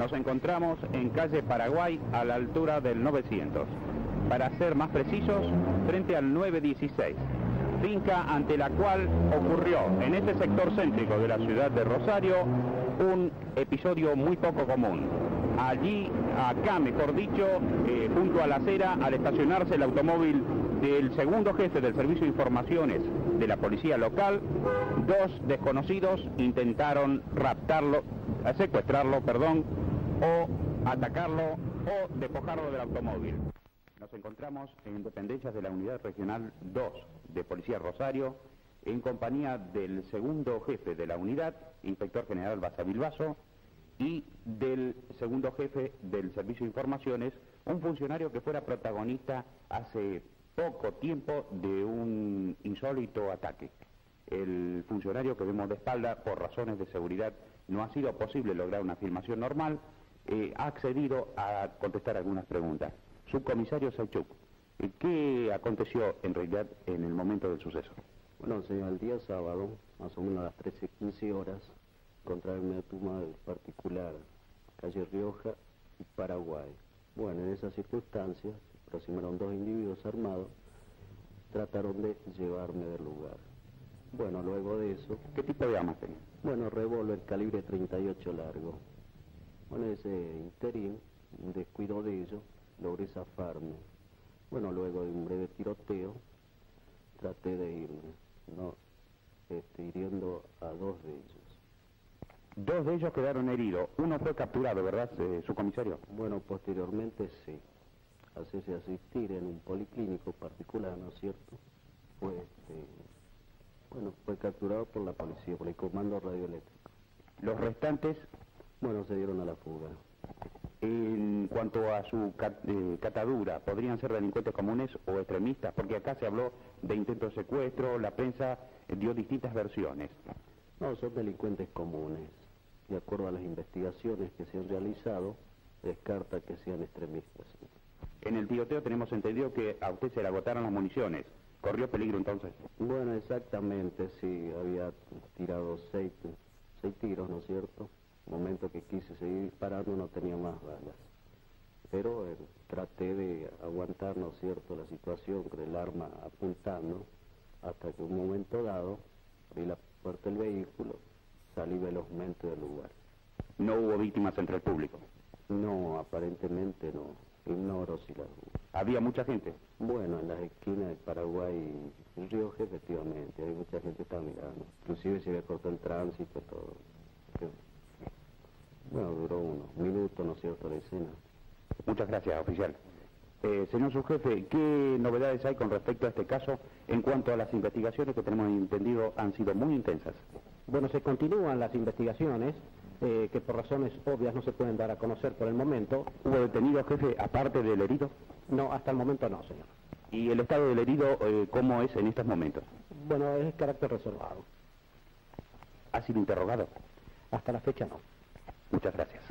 Nos encontramos en calle Paraguay a la altura del 900. Para ser más precisos, frente al 916 finca ante la cual ocurrió en este sector céntrico de la ciudad de Rosario un episodio muy poco común. Allí, acá mejor dicho, eh, junto a la acera, al estacionarse el automóvil del segundo jefe del Servicio de Informaciones de la Policía Local, dos desconocidos intentaron raptarlo, secuestrarlo, perdón, o atacarlo o despojarlo del automóvil. Nos encontramos en dependencias de la Unidad Regional 2 de Policía Rosario, en compañía del segundo jefe de la unidad, Inspector General Basavilbaso, y del segundo jefe del Servicio de Informaciones, un funcionario que fuera protagonista hace poco tiempo de un insólito ataque. El funcionario que vemos de espalda, por razones de seguridad, no ha sido posible lograr una filmación normal, eh, ha accedido a contestar algunas preguntas. Subcomisario Saychuk, ¿qué aconteció en realidad en el momento del suceso? Bueno, señor, el día sábado, más o menos a las 13.15 horas, contraerme tuma del particular, calle Rioja y Paraguay. Bueno, en esas circunstancias, aproximaron dos individuos armados, trataron de llevarme del lugar. Bueno, luego de eso... ¿Qué tipo de armas tenía? Bueno, revólver calibre 38 largo. Bueno, ese interín, descuido de ellos, logré zafarme. Bueno, luego de un breve tiroteo, traté de irme, no, este, hiriendo a dos de ellos. Dos de ellos quedaron heridos. Uno fue capturado, ¿verdad, eh, su comisario? Bueno, posteriormente sí. Hacerse asistir en un policlínico particular, ¿no es cierto? Fue, este, bueno, fue capturado por la policía, por el comando radioeléctrico. ¿Los restantes? Bueno, se dieron a la fuga. En cuanto a su eh, catadura, ¿podrían ser delincuentes comunes o extremistas? Porque acá se habló de intento de secuestro, la prensa dio distintas versiones. No, son delincuentes comunes. De acuerdo a las investigaciones que se han realizado, descarta que sean extremistas. En el tiroteo tenemos entendido que a usted se le agotaron las municiones. ¿Corrió peligro entonces? Bueno, exactamente, sí. Había tirado seis, seis tiros, ¿no es cierto? Momento que quise seguir disparando no tenía más balas. Pero eh, traté de aguantar, ¿no es cierto?, la situación con el arma apuntando, hasta que un momento dado abrí la puerta del vehículo, salí velozmente del lugar. ¿No hubo víctimas entre el público? No, aparentemente no. Ignoro si las hubo. ¿Había mucha gente? Bueno, en las esquinas de Paraguay y Rioja, efectivamente, hay mucha gente que está mirando. Inclusive se había cortado el tránsito, todo. Bueno, duró unos minutos, ¿no es cierto?, la escena. Muchas gracias, oficial. Eh, señor subjefe, ¿qué novedades hay con respecto a este caso en cuanto a las investigaciones que tenemos entendido han sido muy intensas? Bueno, se continúan las investigaciones, eh, que por razones obvias no se pueden dar a conocer por el momento. ¿Hubo detenido, jefe, aparte del herido? No, hasta el momento no, señor. ¿Y el estado del herido eh, cómo es en estos momentos? Bueno, es carácter reservado. ¿Ha sido interrogado? Hasta la fecha no. Muchas gracias.